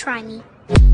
try me.